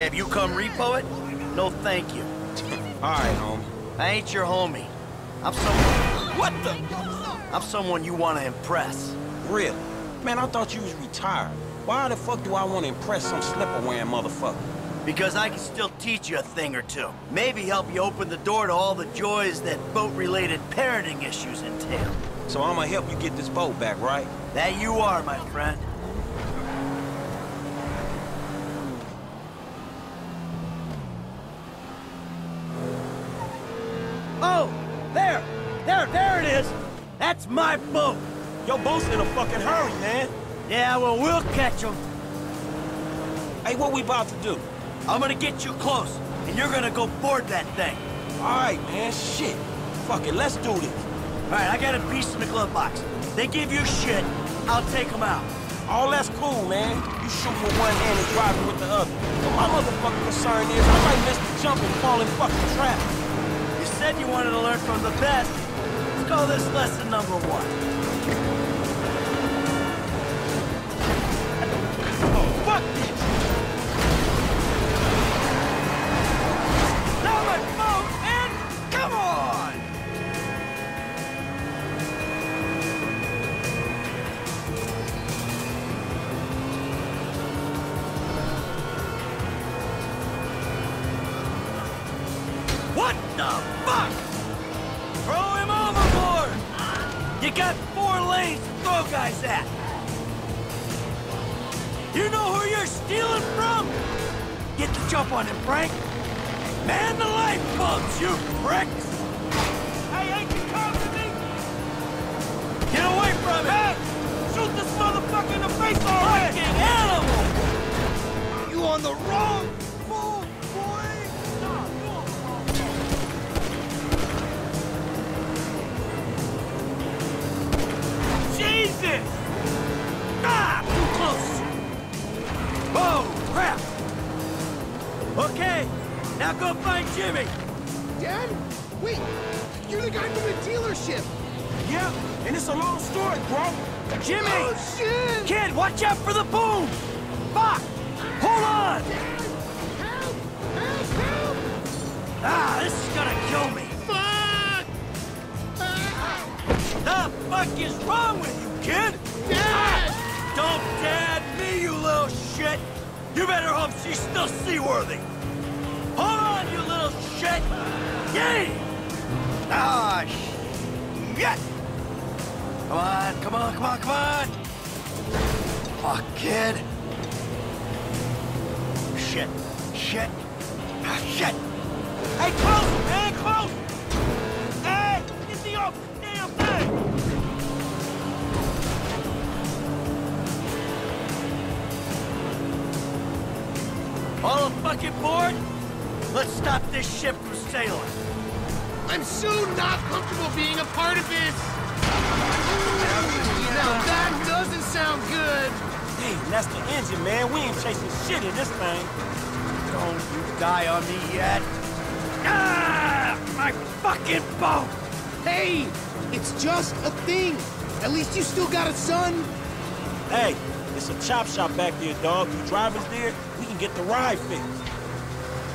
Have you come repo it? No thank you. Alright, homie. I ain't your homie. I'm someone... What the? I'm someone you want to impress. Really? Man, I thought you was retired. Why the fuck do I want to impress some slipper-wearing motherfucker? Because I can still teach you a thing or two. Maybe help you open the door to all the joys that boat-related parenting issues entail. So I'm gonna help you get this boat back, right? That you are, my friend. My boat! Your boat's in a fucking hurry, man. Yeah, well, we'll catch him. Hey, what we about to do? I'm gonna get you close, and you're gonna go board that thing. Alright, man, shit. Fuck it, let's do this. All right, I got a piece in the glove box. They give you shit, I'll take them out. All that's cool, man. You shoot with one hand and driving with the other. But my motherfucking concern is I might miss the jump and fall in fucking trap. You said you wanted to learn from the best. Call this lesson number one. Oh, fuck this! Jump on him, Frank. Man the lifeboats, you pricks! Hey, ain't you coming me? Get away from! Hey! Shoot this motherfucker in the face already! Fucking animal! You on the wrong now go find Jimmy! Dad? Wait, you're the guy from the dealership. Yeah, and it's a long story, bro. Jimmy! Oh, shit! Kid, watch out for the boom! Fuck! Hold on! Dad! Help! Help! Help! Ah, this is gonna kill me! Fuck! Ah! The fuck is wrong with you, kid? Dad! Don't dad me, you little shit! You better hope she's still seaworthy! Hold on, you little shit! Yay! Ah, shit! Come on, come on, come on, come on! Fuck, kid! Shit, shit, ah, shit! Hey, close, man, close! Hey, get the off damn thing! All fucking board? Let's stop this ship from sailing. I'm so not comfortable being a part of this. Now that doesn't sound good. Damn, that's the engine, man. We ain't chasing shit in this thing. Don't you die on me yet. Ah! My fucking boat! Hey, it's just a thing. At least you still got a son. Hey, it's a chop shop back there, dog. You drivers there, we can get the ride fixed.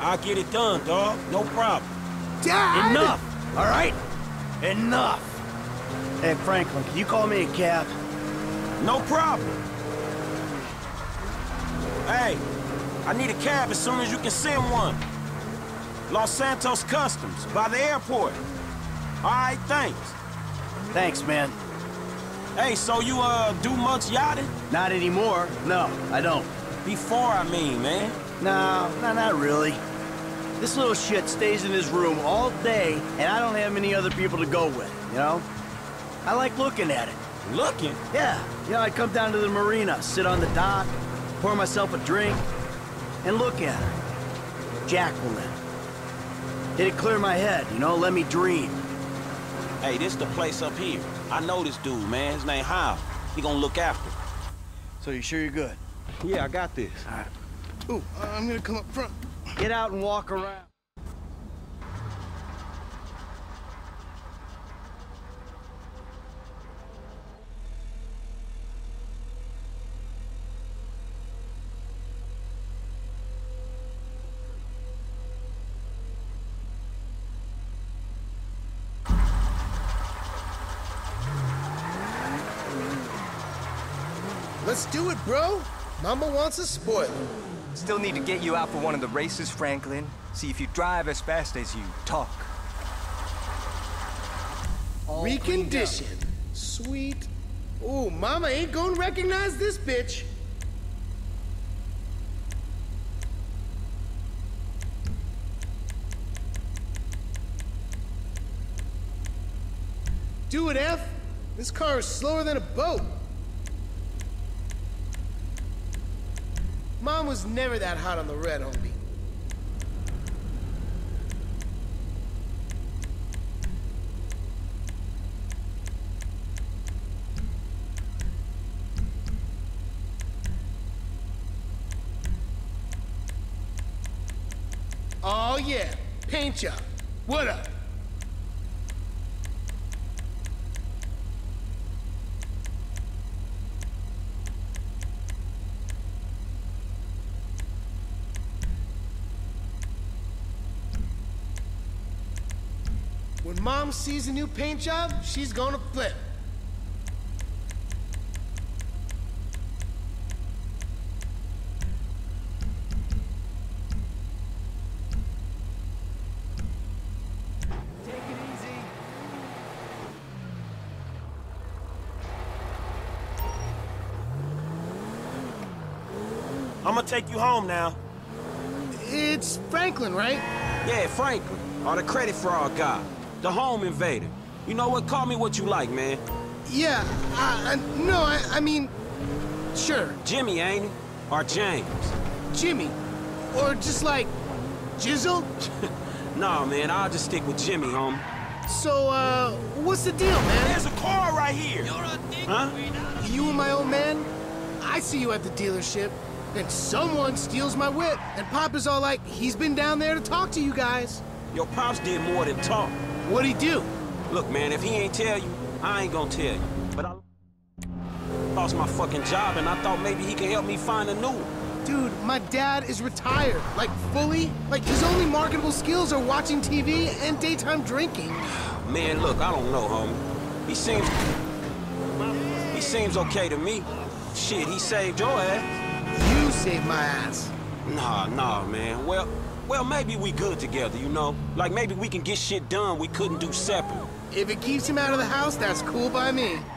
I'll get it done, dog. No problem. Dad! Enough, all right? Enough. Hey, Franklin, can you call me a cab? No problem. Hey, I need a cab as soon as you can send one. Los Santos Customs, by the airport. All right, thanks. Thanks, man. Hey, so you, uh, do much yachting? Not anymore. No, I don't. Before, I mean, man. No, no, not really. This little shit stays in his room all day, and I don't have many other people to go with, you know? I like looking at it. Looking? Yeah, you know, I come down to the marina, sit on the dock, pour myself a drink, and look at her. Jacqueline. Did it clear my head, you know, let me dream. Hey, this the place up here. I know this dude, man. His name Hal. He gonna look after. So you sure you're good? Yeah, I got this. All right. Ooh, uh, I'm gonna come up front. Get out and walk around. Let's do it, bro. Mama wants a spoiler. Still need to get you out for one of the races, Franklin. See if you drive as fast as you talk. Recondition. Sweet. Ooh, mama ain't gonna recognize this bitch. Do it, F. This car is slower than a boat. Mom was never that hot on the red, homie. Oh yeah, paint job. What up? When mom sees a new paint job, she's gonna flip. Take it easy. I'm gonna take you home now. It's Franklin, right? Yeah, Franklin, or the credit fraud guy, the home invader. You know what? Call me what you like, man. Yeah, I, I, no, I, I mean, sure, Jimmy, ain't it? Or James? Jimmy. Or just like, Jizzle? Nah, man, I'll just stick with Jimmy, homie. So, uh, what's the deal, man? There's a car right here. Huh? You and my old man? I see you at the dealership, and someone steals my whip, and Pop is all like, he's been down there to talk to you guys. Your pops did more than talk. What'd he do? Look, man, if he ain't tell you, I ain't gonna tell you. But I lost my fucking job, and I thought maybe he could help me find a new one. Dude, my dad is retired, like fully. Like his only marketable skills are watching TV and daytime drinking. Man, look, I don't know, homie. He seems... He seems okay to me. Shit, he saved your ass. You saved my ass. Nah, nah, man. Well, well, maybe we good together, you know? Like, maybe we can get shit done we couldn't do separate. If it keeps him out of the house, that's cool by me.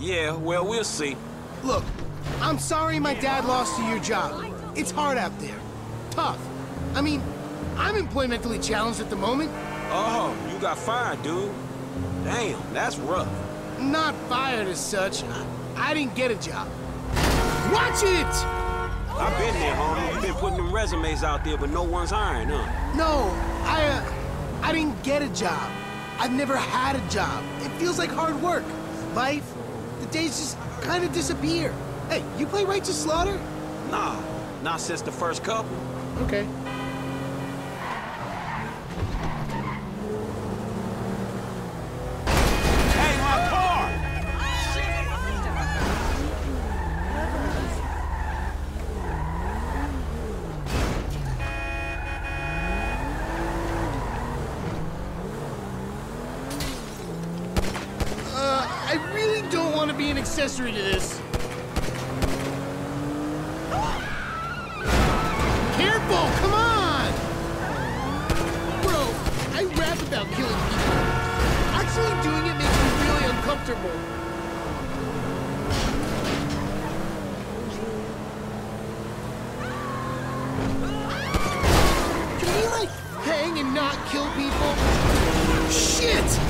Yeah, well, we'll see. Look, I'm sorry my dad lost you your job. It's hard out there. Tough. I mean, I'm employmentally challenged at the moment. Oh, you got fired, dude. Damn, that's rough. Not fired as such. I, I didn't get a job. Watch it! I've been there, homie. You've been putting them resumes out there, but no one's hiring, huh? No, I, uh, I didn't get a job. I've never had a job. It feels like hard work. Life, the days just kind of disappear. Hey, you play Righteous Slaughter? Nah, not since the first couple. Okay. to this. Careful, come on! Bro, I rap about killing people. Actually doing it makes me really uncomfortable. Can we, like, hang and not kill people? Shit!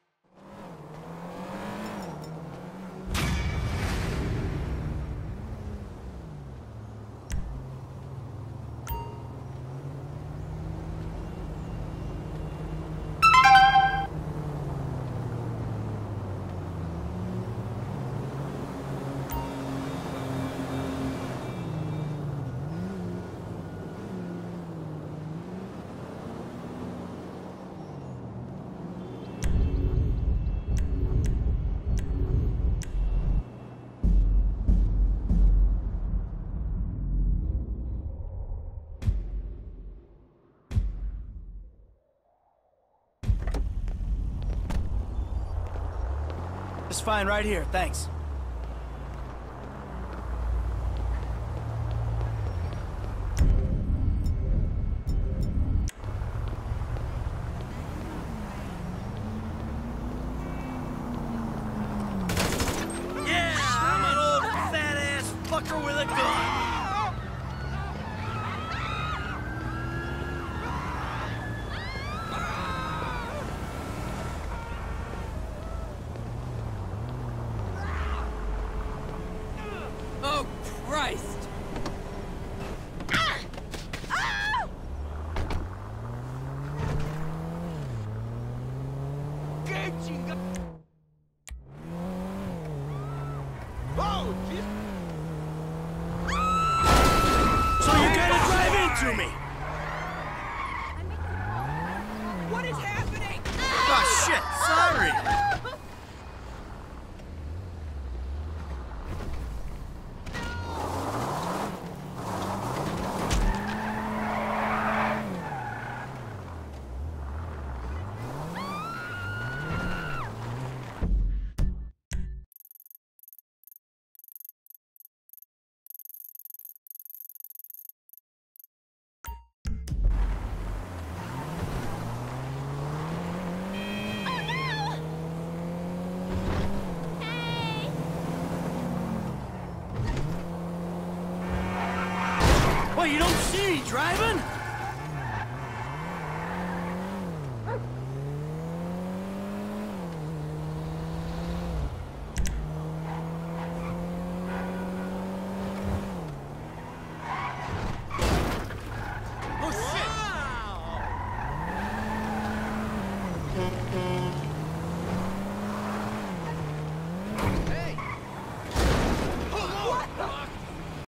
It's fine right here, thanks. Yeah, I'm an old fat-ass fucker with a gun. Oh, Christ! So you're gonna drive into me? Driving?